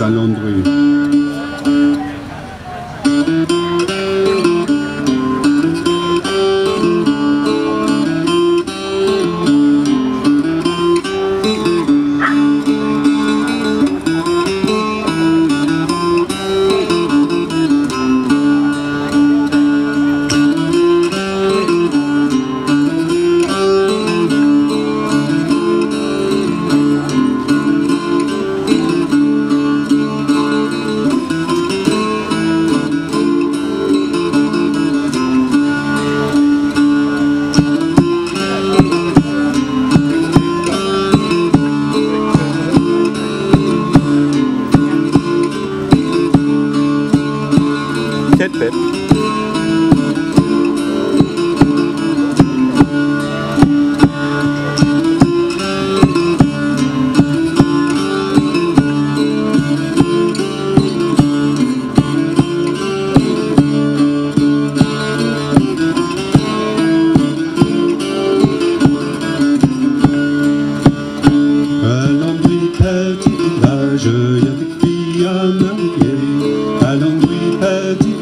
alentours. Quelle Landry, petit village, y a des filles à marier. Landry, petit